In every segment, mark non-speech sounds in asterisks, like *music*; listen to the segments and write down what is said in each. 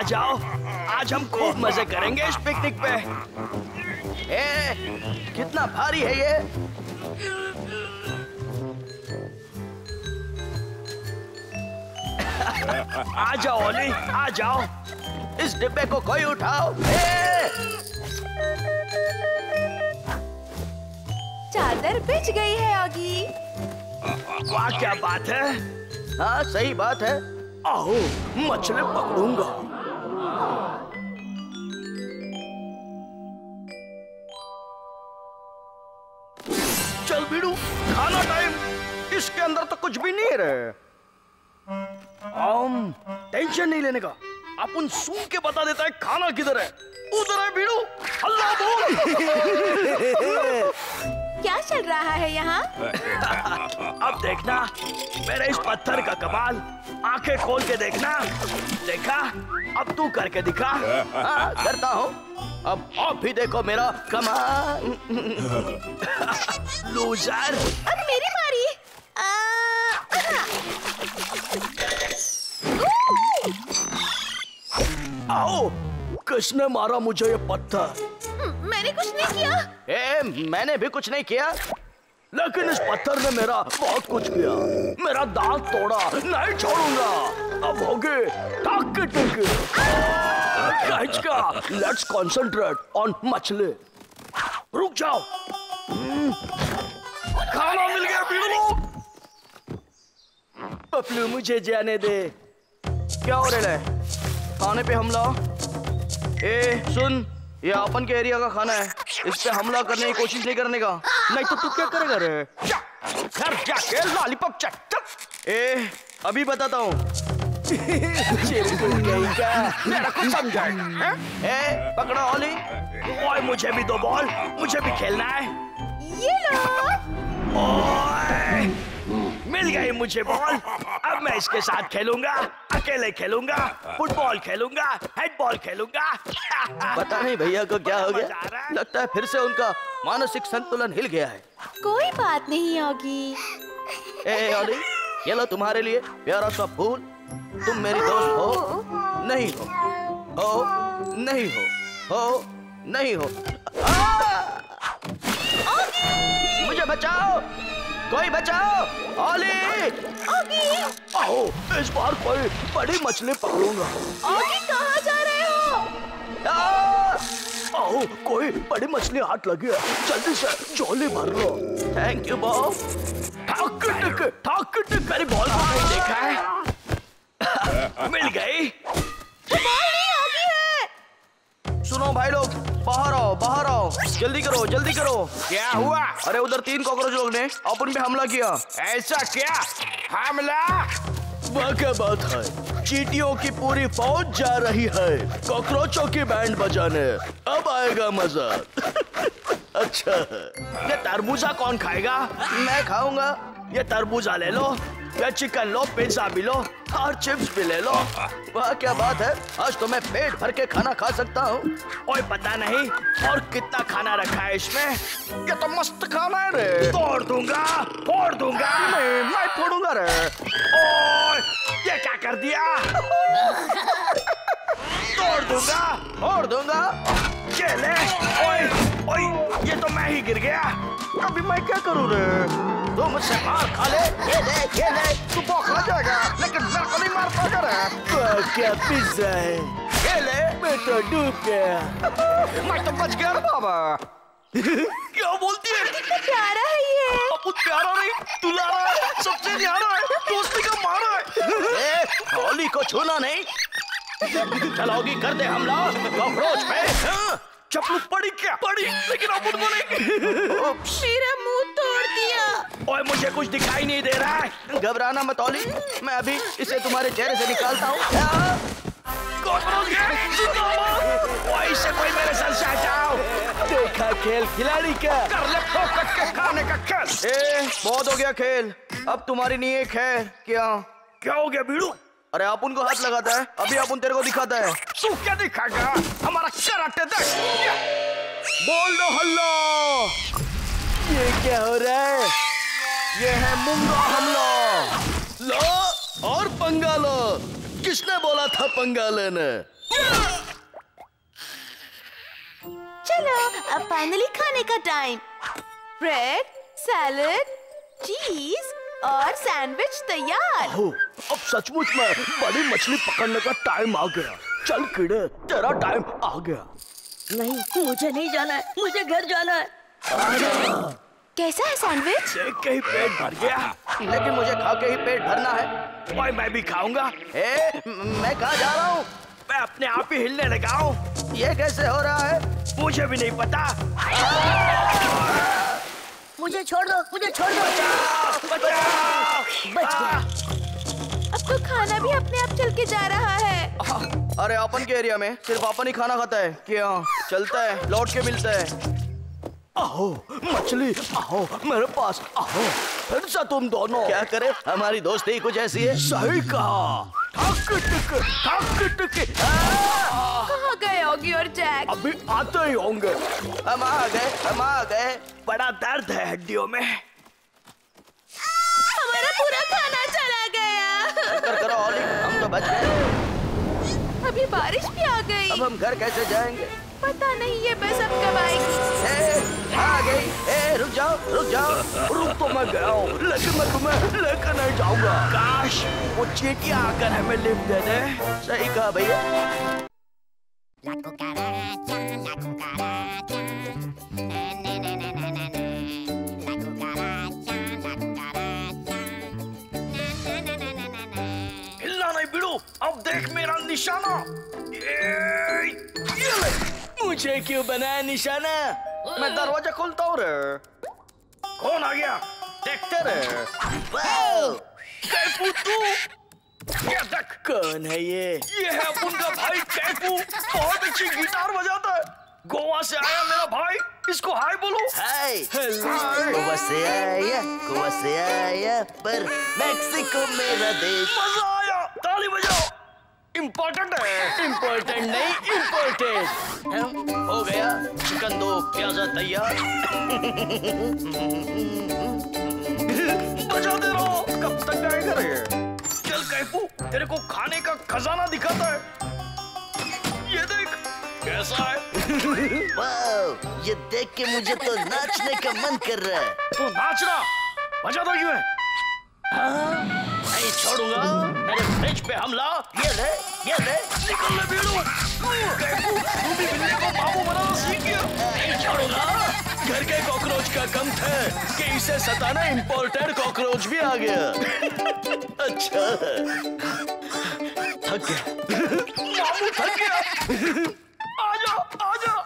आ जाओ। आज हम खूब मज़े करेंगे इस पिकनिक पे। ए, कितना भारी है ये। आ जाओ ओली आ जाओ। इस डिब्बे को कोई उठाओ। ए! चादर बिछ गई है ऑगी वाह क्या बात है। हाँ सही बात है। आओ मछली पकड़ूँगा। रहे हम टेंशन नहीं लेने का। अपन सुन के बता देता है खाना किधर है। उधर है बीड़ू अल्लाह बोल। क्या चल रहा है यहाँ? अब देखना मेरे इस पत्थर का कमाल। आँखें खोल के देखना। देखा अब तू करके दिखा। हाँ, करता हूँ। अब आप भी देखो मेरा कमाल। *laughs* लूजर। अब मेरी बारी। आ, आओ किसने मारा मुझे ये पत्थर? हम्म, मैंने कुछ नहीं किया। ए, मैंने भी कुछ नहीं किया। लेकिन इस पत्थर ने मेरा बहुत कुछ किया। मेरा दांत तोड़ा। नहीं छोड़ूँगा। अब होगे टाके टिके। लेट्स कंसंट्रेट ऑन मछली। रुक जाओ। खाना मिल पपलू मुझे जाने दे। क्या हो रहा है? खाने पे हमला? ए सुन ये अपन के एरिया का खाना है। इस पे हमला करने की कोशिश नहीं करने का। नहीं तो तू क्या करेगा रे? घर जाके लॉलीपॉप चट ए अभी बताता हूँ। मेरा कुछ समझा है? ए पकड़ो ओली ओए मुझे भी दो बॉल मुझे भी खेलना है। ये लो। ओए। मिल गई मुझे बॉल। अब मैं इसके साथ खेलूँगा अकेले खेलूँगा फुटबॉल खेलूँगा हेडबॉल खेलूँगा। पता नहीं भैया को क्या हो गया। लगता है फिर से उनका मानसिक संतुलन हिल गया है। कोई बात नहीं ए ये लो तुम्हारे लिए प्यारा सा फूल। तुम मेरी दोस्त हो। नहीं हो। हो नहीं हो। हो नहीं हो। आ! मुझे बचाओ। कोई बचाओ। ओली। ऑगी आओ इस बार कोई बड़ी मछली पकड़ूँगा। ऑगी कहाँ जा रहे हो? आओ कोई बड़ी मछली हाथ लगी है। जल्दी से झोली भर लो। थैंक यू बॉब ठाक टिक ठाक टिक मेरी बॉल को नहीं देखा है? मिल गई। बॉल नहीं ऑगी है। सुनो भाई लोग बाहर आओ बाहर आओ। जल्दी करो जल्दी करो। क्या हुआ? अरे उधर तीन कॉकरोच लोग ने अपन पे हमला किया। ऐसा क्या? हमला? वह क्या बात है? चीटियों की पूरी फौज जा रही है कॉकरोचों की बैंड बजाने। अब आएगा मज़ा। *laughs* अच्छा। ये तरबूजा कौन खाएगा? मैं खाऊँगा। ये तरबूजा ले लो। ये चिकन लो पिज्जा भी लो और चिप्स भी ले लो। वाह क्या बात है। आज तो मैं पेट भर के खाना खा सकता हूँ। ओए पता नहीं और कितना खाना रखा है इसमें? ये तो मस्त खाना है रे। तोड़ दूँगा फोड़ दूँगा। नहीं मैं फोड़ूँगा रे। ओए ये क्या कर दिया? *laughs* तोड़ दूँगा फोड़ दूँगा। ये ले ओए। ओए ये तो मैं ही गिर गया। अभी मैं क्या करूँ रे? तू मुझसे मार खा ले। ये ले ये ले तू बौखला जाएगा लेकिन मेरे को नहीं मार पाएगा रे क्या पिज्जा है? ये ले। मैं तो डूब गया। मैं तो बच गया रे बाबा। क्या बोलती है? कितना प्यारा है ये। अपू प्यारा नहीं दुलारा है सबसे न्यारा है दोस्ती का मारा है। ए, होली को छूना नहीं। चलोगी कर दे हमला कॉकरोच पे हाँ, चपलू पड़ी क्या? पड़ी लेकिन अपन को मेरा मुँह तोड़ दिया। ओए मुझे कुछ दिखाई नहीं दे रहा है। घबराना मत ओली। मैं अभी इसे तुम्हारे चेहरे से निकालता हूँ। कॉकरोच है, जिंदाबाद। ओए, इससे कोई मेरे सर से हटाओ देखा खेल खिलाड़ी का कर ले के खाने का खेल। ए बहुत हो गया खेल। अब तुम्हारी नहीं एक है। क्या? क्या हो गया बीड़ू? अरे अपन को हाथ लगाता है। अभी अपन तेरे को दिखाता है। तू क्या दिखाएगा? हमारा कराटे देख। बोल दो हल्ला। ये क्या हो रहा है? ये है मुंगा हमला। लो और पंगा लो किसने बोला था पंगा लेने? चलो अब फाइनली खाने का टाइम ब्रेड सैलड चीज़ और सैंडविच तैयार। हो अब सचमुच में बड़ी मछली पकड़ने का टाइम आ गया। चल कीड़े तेरा टाइम आ गया। नहीं मुझे नहीं जाना है। मुझे घर जाना है। कैसा है सैंडविच? देख के ही पेट भर गया। लेकिन मुझे खा के ही पेट भरना है। भाई मैं भी खाऊँगा। ए, मैं कहा जा रहा हूँ? मैं अपने आप ही हिलने लगा हूँ। ये कैसे हो रहा है? मुझे भी नहीं पता। *laughs* मुझे छोड़ दो मुझे छोड़ दो। बचाओ! बच गया। अब तो खाना भी अपने आप चल के जा रहा है। अरे अपन के एरिया में सिर्फ़ अपन ही खाना खाता है क्या चलता है लौट के मिलता है। आओ मछली आओ मेरे पास आओ फिर से तुम दोनों। क्या करे? हमारी दोस्ती कुछ ऐसी है। सही कहा। कहाँ गए होगी और जैक अभी आते ही होंगे हम आ गए हम आ गए बड़ा दर्द है हड्डियों में हमारा पूरा खाना चला गया कर करो ऑली हम तो बच गए अभी बारिश भी आ गई अब हम घर कैसे जाएँगे पता नहीं ये बस अब कब आएगी। आ गई। ए, रुक जाओ रुक जाओ। रुक तो मैं गया हूँ। लेकिन मैं तुम्हें लेकर नहीं जाऊँगा। काश वो चीटियाँ आकर हमें लिफ्ट दे दे। सही कहा भैया. हिलना नहीं बिड़ू, अब देख मेरा निशाना। मुझे क्यों बनाया निशाना? मैं दरवाज़ा खोलता हूँ रे। कौन आ गया? देखते रे। कैफू देख? कौन है ये? ये है अपन का भाई कैफू बहुत अच्छी गिटार बजाता है। गोवा से आया मेरा भाई। इसको हाय बोलो। हाय। गोवा से आया गोवा से आया पर मैक्सिको मेरा देश। मज़ा आया। ताली बजाओ। इम्पोर्टेंट है। इम्पोर्टेंट नहीं इम्पोर्टेंट हो गया। चिकन दो प्याजा तैयार। बजाते रहो कब तक गाएगा रे चल कैफू तेरे को खाने का खजाना दिखाता है। ये देख। कैसा है? वाह ये देख के मुझे तो नाचने का मन कर रहा है। तू तो नाचना बजाता क्यों है? हाँ, नहीं छोड़ूँगा। मेरे फ्रिज पे हमला। ये ले ये ले। निकल ले बीड़ू तू भी बिल्ली को बाबू बनाना सीख गया नहीं छोड़ूँगा। घर के कॉकरोच का कम था कि इसे सताना इम्पोर्टेड कॉकरोच भी आ गया। अच्छा। थक गया। मामू थक गया। आजा आजा।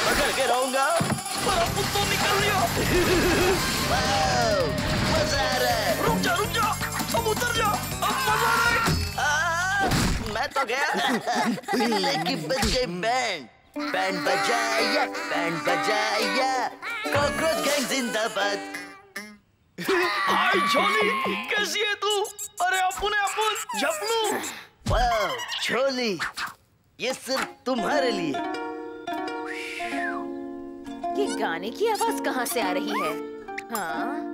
पकड़ के रहूँगा। पर अब तो निकल लिया मज़ा आ रहा है। रुक जा रुक जा। उतर जा। अब मज़ा नहीं आ, मैं तो गया। लेकिन बज गई बैंड। बैंड बजाया बैंड बजाया। कॉकरोच गैंग जिंदाबाद। हाय छोली कैसी है तू? अरे अपुने अपन झपलू वाह छोली ये सिर्फ़ तुम्हारे लिए। ये गाने की आवाज़ कहाँ से आ रही है? हाँ!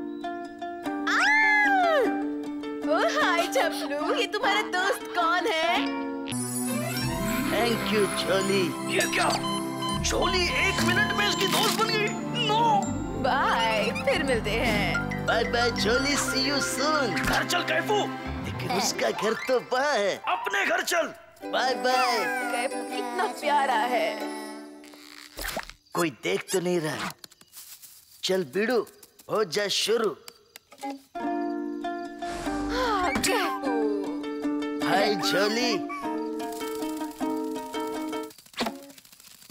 ओ हाय चपलू ये तुम्हारा दोस्त कौन है? थैंक यू छोली ये क्या? छोली एक मिनट में इसकी दोस्त बन गई। नो बाय फिर मिलते हैं। बाय बाय छोली सी यू सून घर चल कैफू। लेकिन उसका घर तो वहाँ है। अपने घर चल। बाय बाय कैफू कितना प्यारा है। कोई देख तो नहीं रहा। चल बिड़ू हो जा शुरू। हाय छोली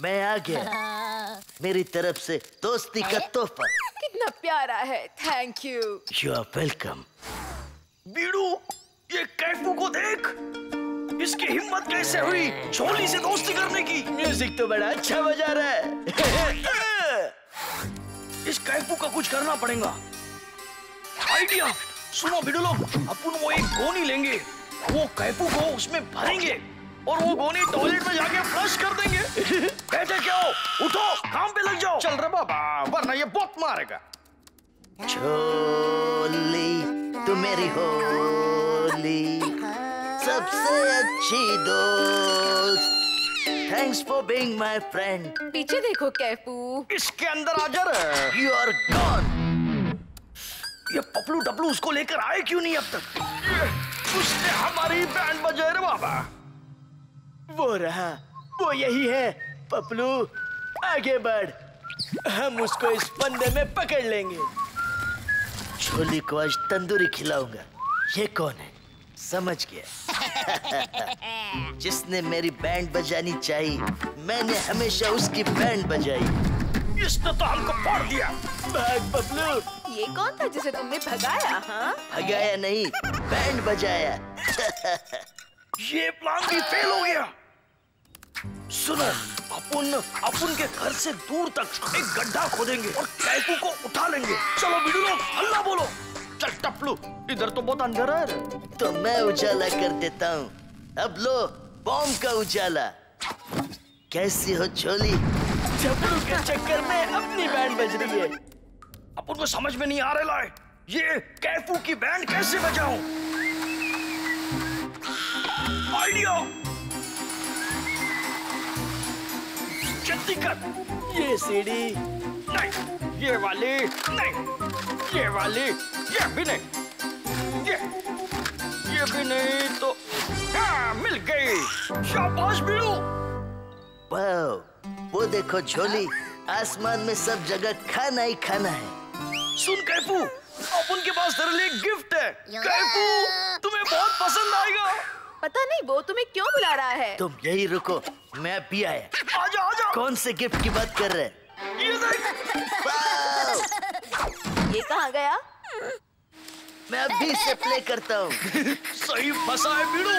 मैं आ गया। मेरी तरफ़ से दोस्ती का तोहफा। कितना प्यारा है। Thank you you are welcome बीड़ू ये कैफू को देख। इसकी हिम्मत कैसे हुई छोली से दोस्ती करने की? म्यूज़िक तो बड़ा अच्छा बजा रहा है। *laughs* इस कैफू का कुछ करना पड़ेगा। आइडिया सुनो भिड़ो लोग अपन वो एक गोनी लेंगे। वो कैपू को उसमें भरेंगे और वो गोनी टॉयलेट में जाके फ्लश कर देंगे। *laughs* बैठे क्या हो? उठो काम पे लग जाओ। चल रहा बाबा वरना ये बहुत मारेगा। छोली तू मेरी होली सबसे अच्छी दोस्त। Thanks for being my friend पीछे देखो कैफू। इसके अंदर आ जा रे यू आर गॉन ये पपलू टपलू उसको लेकर आए क्यों नहीं अब तक? उसने हमारी बैंड बजाए रे बाबा। वो रहा, वो यही है, पपलू। आगे बढ़। हम उसको इस फंदे में पकड़ लेंगे। छोली को आज तंदूरी खिलाऊँगा। ये कौन है? समझ गया। जिसने मेरी बैंड बजानी चाहिए, मैंने हमेशा उसकी बैंड बजाई। इसने तो हमको फाड़ दिया। भाग, पपलू। ये कौन था जिसे तुमने भगाया हाँ? भगाया नहीं बैंड बजाया। ये प्लान भी फेल हो गया। सुनो अपन अपन के घर से दूर तक एक गड्ढा खोदेंगे और कैफू को उठा लेंगे। चलो बिडू लोग हल्ला बोलो। चल टपलू इधर तो बहुत अंधेरा है। तो मैं उजाला कर देता हूँ। अब लो बॉम्ब का उजाला। कैसी हो छोली चपलू के चक्कर में अपनी बैंड बज रही है। अपन को समझ में नहीं आ रहा है। ये कैफू की बैंड कैसे बजाऊं? आइडिया! जल्दी कर ये सीढ़ी। नहीं! ये वाली। नहीं! ये वाली। ये भी नहीं। ये। ये भी नहीं तो हाँ मिल गई। शाबाश बिड़ू वाह वो देखो छोली आसमान में सब जगह खाना ही खाना है। सुन कैफू। अपन के पास तेरे लिए गिफ्ट है। कैफू तुम्हें बहुत पसंद आएगा। पता नहीं वो तुम्हें क्यों बुला रहा है? तुम यही रुको मैं अभी आया। आजा आजा। कौन से गिफ्ट की बात कर रहे ये देख। ये कहाँ गया? मैं अभी से प्ले करता हूँ। *laughs* सही फंसा है बिड़ू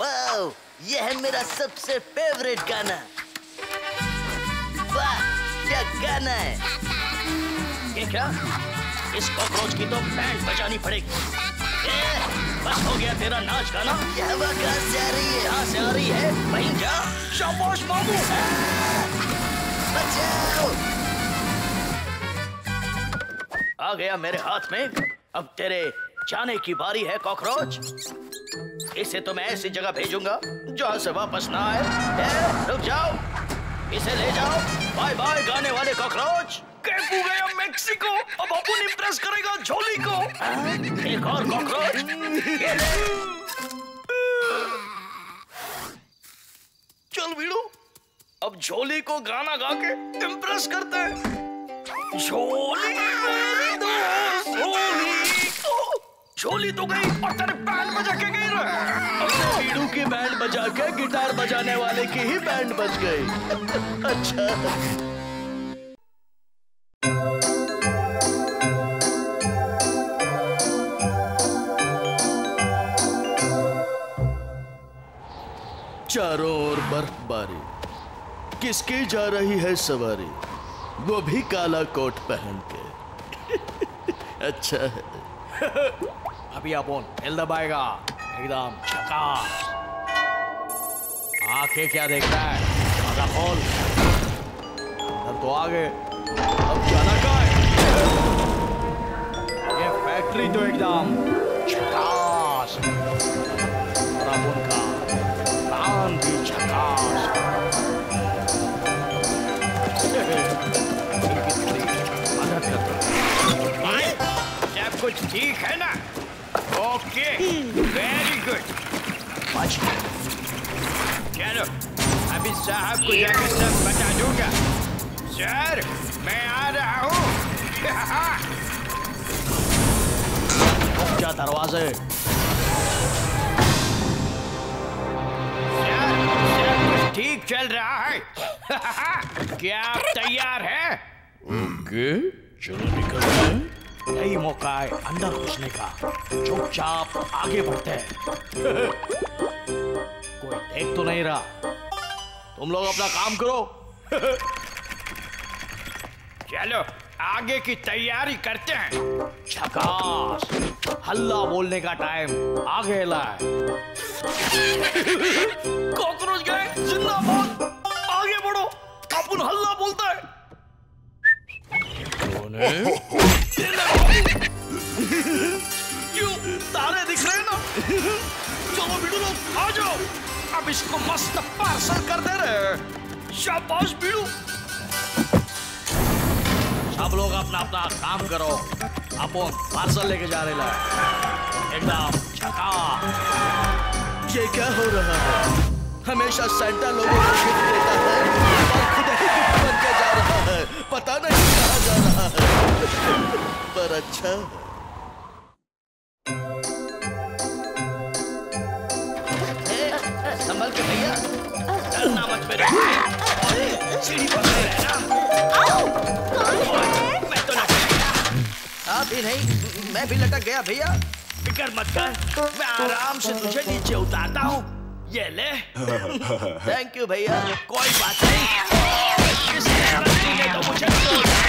वाह ये है मेरा सबसे फेवरेट गाना। वाह क्या गाना है? क्या? इस कॉकरोच की तो बैंड बजानी पड़ेगी। ए, बस हो गया तेरा नाच गाना। ये हवा कहाँ से आ रही है। यहाँ से आ रही है? वहीं जा। शाबाश बचाओ। आ गया मेरे हाथ में। अब तेरे जाने की बारी है कॉकरोच। इसे तो मैं ऐसी जगह भेजूँगा जहाँ से वापस ना आए। ए, रुक जाओ। इसे ले जाओ। बाय बाय गाने वाले कॉकरोच। कैपू गया मेक्सिको, अब अपन इम्प्रेस करेगा झोली को। एक और कॉकरोच चल वीडू अब झोली को गाना गा के इम्प्रेस करते हैं। झोली झोली तो गई और तेरे बैंड बजा के गई रे अपने बीड़ू की बैंड बजा के गिटार बजाने वाले की ही बैंड बज गई। अच्छा। चारों ओर बर्फबारी। किसकी जा रही है सवारी? वो भी काला कोट पहन के। *laughs* अच्छा है। *laughs* अभी अपन हिल दबाएगा। एकदम झकास आँखें क्या देखता है? आधा खोल। अंदर तो आ गए। अब जाना कहाँ है? ये फैक्ट्री तो एकदम झकास सब कुछ ठीक है ना? ओके वेरी गुड चलो अभी साहब को जाकर सब बता दूँगा। सर मैं आ रहा हूँ। क्या दरवाजे। ठीक चल रहा है। *laughs* क्या आप तैयार हैं? ओके चलो निकलते हैं। यही मौका है अंदर घुसने का चुपचाप आगे बढ़ते हैं कोई देख तो नहीं रहा तुम लोग अपना काम करो चलो आगे की तैयारी करते हैं झकास हल्ला बोलने का टाइम आ गया है कॉकरोच गए जिंदाबाद आगे बढ़ो अपन हल्ला बोलता है क्यों तारे दिख रहे ना चलो बीड़ू लोग आ जाओ अब इसको मस्त पार्सल कर दे रहे। शाबाश बीड़ू सब लोग अपना अपना काम करो। अपन पार्सल लेके जा रहे एकदम छका ये क्या हो रहा है? हमेशा सेंटा लोगों को गिफ्ट देता है। और खुद ही गिफ्ट बन के जा रहा है। पता नहीं। पर अच्छा संभल के भैया डरना मत मेरे सीढ़ी पर रहना। मैं तो लटक गया आप ही नहीं मैं भी लटक गया भैया। फ़िक्र मत कर मैं आराम से तुझे नीचे उतारता हूँ। ये ले। थैंक यू भैया। कोई बात नहीं।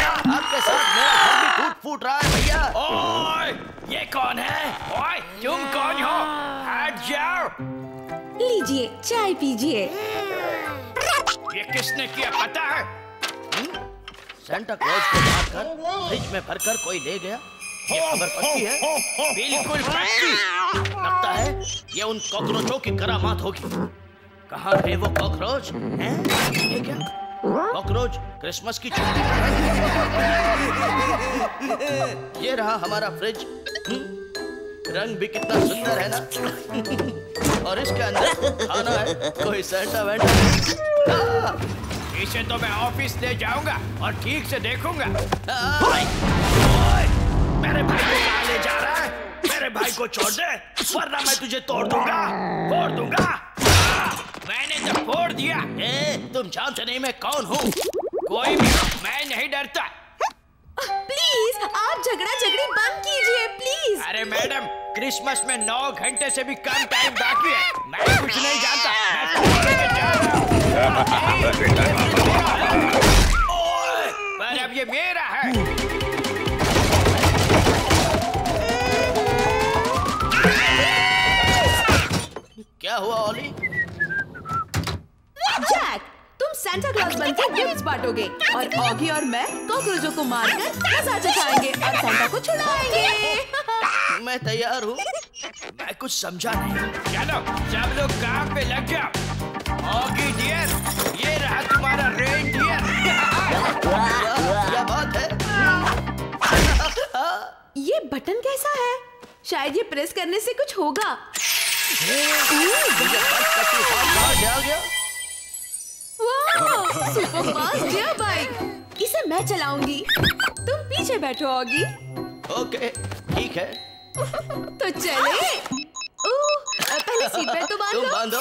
दिया आपके साथ मेरा घर भी टूट फूट रहा है भैया। ओए ये कौन है? ओए तुम कौन हो? हट जाओ लीजिए चाय पीजिए। ये किसने किया पता है? सेंटा क्लॉज को मारकर फ्रिज में भरकर कोई ले गया? ये खबर पक्की है? बिल्कुल पक्की। लगता है ये उन कॉकरोचों की करामात होगी। कहाँ गए वो कॉकरोच? हैं? ये क्या? कॉकरोच क्रिसमस की छुट्टी। ये रहा हमारा फ्रिज। हम्म, रंग भी कितना सुंदर है ना? और इसके अंदर खाना है कोई सेंटा वेंटा इसे तो मैं ऑफ़िस ले जाऊँगा और ठीक से देखूँगा। मेरे भाई को कहाँ ले जा रहा है? मेरे भाई को छोड़ दे वरना मैं तुझे तोड़ दूँगा फोड़ दूँगा। मैंने तो फोड़ दिया। ए, तुम जानते नहीं मैं कौन हूँ? कोई भी मैं नहीं डरता। प्लीज़ आप झगड़ा झगड़ी बंद कीजिए प्लीज़। अरे मैडम क्रिसमस में नौ घंटे से भी कम टाइम बाकी है। मैं कुछ नहीं जानता मैं पर अब ये मेरा है। क्या हुआ ओली? सेंटा क्लॉज बनकर गिफ्ट्स बांटोगे। और ऑगी और मैं कॉकरोचों को मारकर मज़ा चखाएँगे और सेंटा को छुड़ाएँगे। मैं तैयार हूँ। मैं कुछ समझा नहीं। चलो सब लोग काम पे लग जाओ। ऑगी डियर ये रहा तुम्हारा रेन क्या बात है? ये बटन कैसा है? शायद ये प्रेस करने से कुछ होगा। मुझे का गया सुपर फास्ट गियर बाइक इसे मैं चलाऊँगी। तुम पीछे बैठो ऑगी ओके ठीक है। तो चले। पहले सीट बेल्ट तो तुम बांधो बांधो।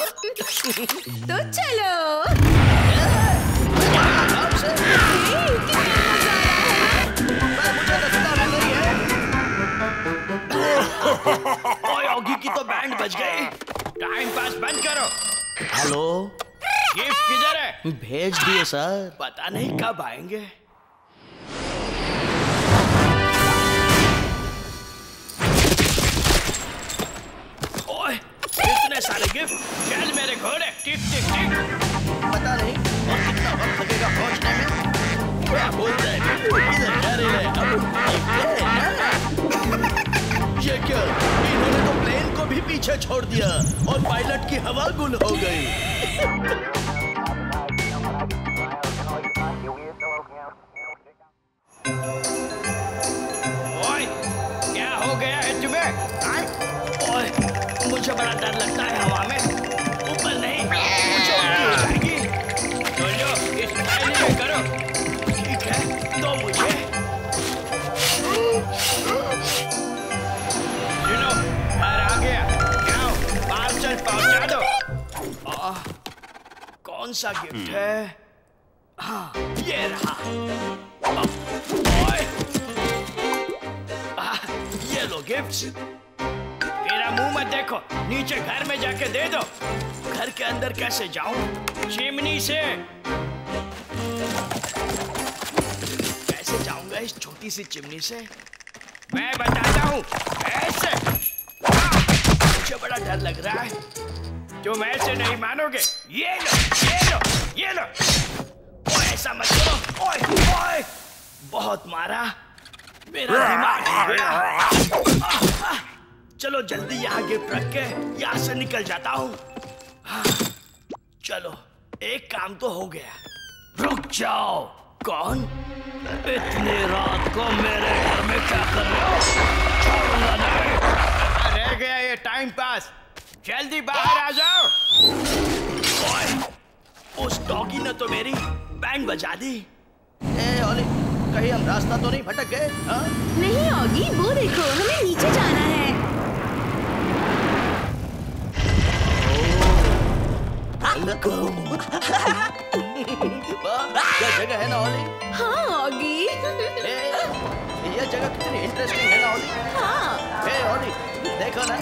तो चलो। हे, है है की तो बैंड बज गई। टाइम पास बंद करो। हेलो? गिफ्ट किधर है? भेज दिए सर। पता नहीं कब आएँगे। ओए इतने सारे गिफ्ट। चल मेरे घोड़े टिक टिक टिक पता नहीं। और कितना वक्त लगेगा पहुँचने में? क्या हैं? इधर जा रहे हैं। अब ये क्या? इन्होंने तो प्लेन को भी पीछे छोड़ दिया। और पायलट की हवा गुल हो गई। डर लगता है हवा में। ऊपर नहीं इस में करो। ठीक है तो मुझे। सुनो घर आ गया। जाओ पार्सल पहुँचा दो। आ, कौन सा गिफ्ट है? हाँ ये रहा। ओए। आह, ये लो गिफ्ट्स मेरा मुँह मत देखो। नीचे घर में जाके दे दो। घर के अंदर कैसे जाऊँ? चिमनी से। कैसे जाऊँगा इस छोटी सी चिमनी से? मैं बताता हूँ। ऐसे। मुझे बड़ा डर लग रहा है। तुम ऐसे नहीं मानोगे। ये लो ये लो ये लो। ऐसा मत करो। ओए ओए। बहुत मारा। मेरा दिमाग चलो जल्दी यहाँ गिफ्ट रख के यहाँ से निकल जाता हूँ। हाँ, चलो एक काम तो हो गया। रुक जाओ। कौन? इतनी रात को मेरे घर में क्या कर रहे हो? छोड़ूँगा नहीं। रह गया ये टाइम पास। जल्दी बाहर आ जाओ। उस डॉगी ने तो मेरी बैंड बजा दी। ए ओली कहीं हम रास्ता तो नहीं भटक गए हाँ? नहीं ऑगी वो देखो हमें नीचे जाना है। क्या जगह है ना ओली? हाँ ऑगी ये जगह कितनी इंटरेस्टिंग है ना ओली? हाँ। ओली देखो ना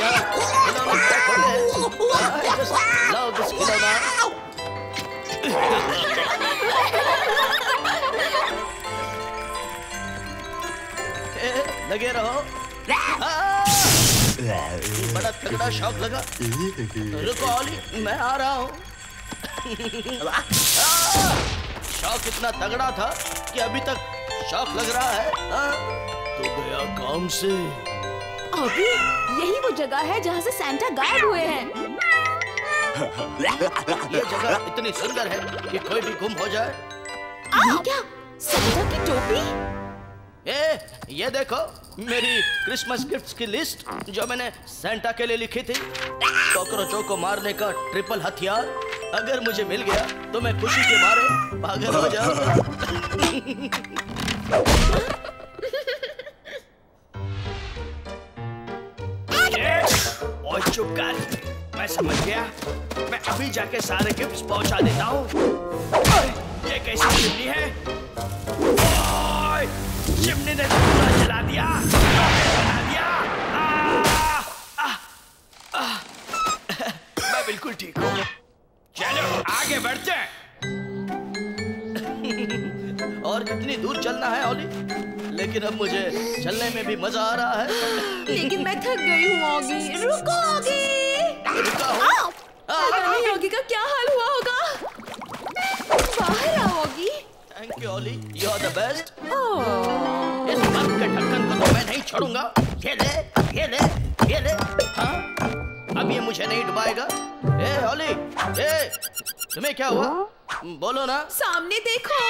यहाँ खिलौने हैं। just love this खिलौना। लगे रहो! बड़ा तगड़ा शौक लगा रुको ओली मैं आ रहा हूँ! शौक इतना तगड़ा था कि अभी तक शौक लग रहा है? तो गया काम से ऑगी यही वो जगह है जहाँ से सैंटा गायब हुए हैं ये जगह इतनी सुंदर है कि कोई भी गुम हो जाए ये क्या सैंटा की टोपी ए, ये देखो मेरी क्रिसमस गिफ्ट्स की लिस्ट जो मैंने सेंटा के लिए लिखी थी। कॉकरोचों को मारने का ट्रिपल हथियार अगर मुझे मिल गया तो मैं खुशी के मारे पागल हो। जाऊँगा चुप कर। मैं समझ गया। मैं अभी जाके सारे गिफ्ट्स पहुँचा देता हूँ। ये कैसी चिमनी है? लेकिन अब मुझे चलने में भी मज़ा आ रहा है। लेकिन मैं थक गई हूँ ऑगी रुको ऑगी रुका हूँ। ऑगी का क्या हाल हुआ होगा? बाहर आओ Oggy thank you Olly you are the best इस बम के ढक्कन को तो मैं नहीं छोड़ूँगा। ये ले ये ले ये ले। हाँ? अब ये मुझे नहीं डुबाएगा। ए ओली ए तुम्हें क्या हुआ? बोलो ना। सामने देखो।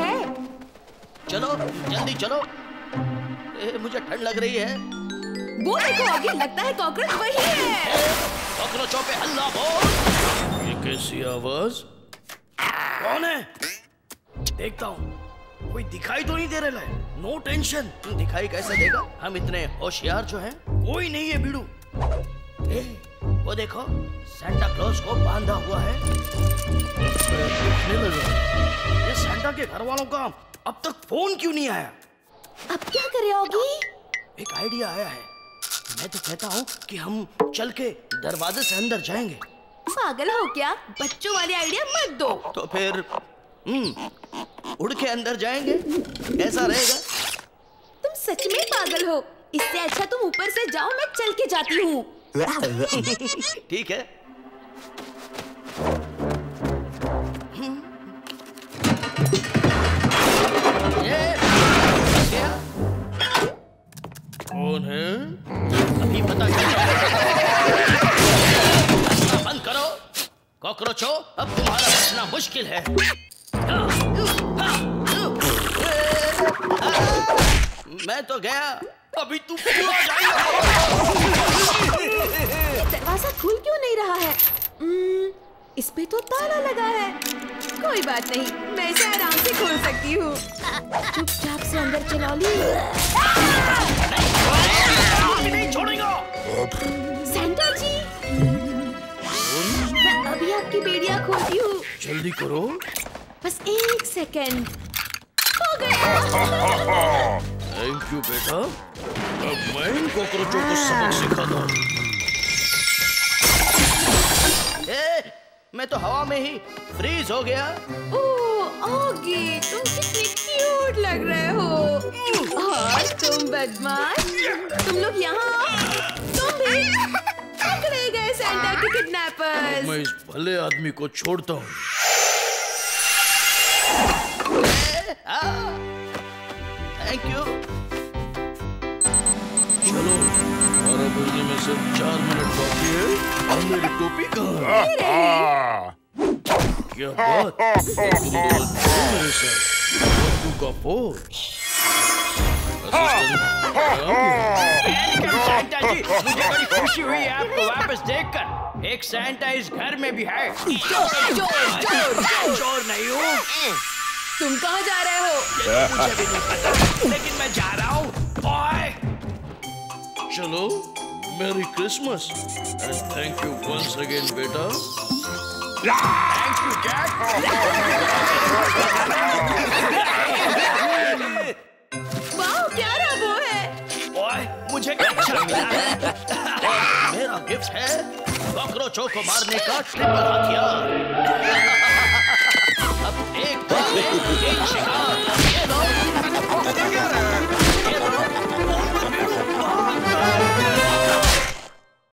है। चलो जल्दी चलो। ए मुझे ठंड लग रही है। वो देखो ऑगी लगता है कॉकरोच वही है। कॉकरोचों पे हल्ला बोल। ये कैसी आवाज़? कौन है? देखता हूँ। कोई दिखाई तो नहीं दे रहा है। नो टेंशन तुम दिखाई कैसे देगा? हम इतने होशियार जो हैं। कोई नहीं है बीड़ू। वो देखो सेंटा क्लॉज को बांधा हुआ है। ये सेंटा के घर वालों का अब तक फ़ोन क्यों नहीं आया? अब क्या करे ऑगी एक आइडिया आया है। मैं तो कहता हूँ कि हम चल के दरवाजे से अंदर जाएँगे। पागल हो क्या? बच्चों वाली आइडिया मत दो। तो फिर हम्म, उड़ के अंदर जाएँगे। कैसा रहेगा? तुम सच में पागल हो। इससे अच्छा तुम ऊपर से जाओ मैं चल के जाती हूँ। *laughs* ठीक है। कौन है? अभी पता चल बंद करो। कॉकरोचो, अब तुम्हारा बचना मुश्किल है। मैं तो गया, अभी तू पूरा जाएगा। ये दरवाज़ा खुल क्यों नहीं रहा है? इस पे तो ताला लगा है। कोई बात नहीं मैं इसे आराम से खोल सकती हूँ। चुपचाप से अंदर चला ली। नहीं छोड़ेगा सेंटा जी! मैं अभी आपकी बेड़िया खोलती हूँ। जल्दी करो। बस एक सेकेंड। हो गया। थैंक यू बेटा। अब मैं इन कॉकरोचों को सबक सिखाता हूँ। ए, मैं तो हवा में ही फ्रीज हो गया। ओह ऑगी तुम कितने क्यूट लग रहे हो। और तुम बदमाश तुम लोग यहाँ तुम भी पकड़े गए सेंटा के किडनैपर्स मैं इस भले आदमी को छोड़ता हूँ। थैंक यू चलो। बारह बजने में सिर्फ़ चार मिनट बाकी है। और मेरी टोपी कहाँ क्या बात मेरे साथ। का फ़ोन मुझे बड़ी खुशी हुई आपको वापस देखकर। एक सैंटा इस घर में भी है। चोर नहीं हूँ। तुम कहाँ जा रहे हो? मुझे भी नहीं पता। लेकिन मैं जा रहा हूँ। चलो merry Christmas and thank you once again बेटा। थैंक यू प्यारा वो है? बॉय मुझे अच्छा मिला? है मेरा गिफ्ट है कॉकरोचों को मारने का ट्रिपल हथियार। अब एक बार में तीन शिकार। ये लो।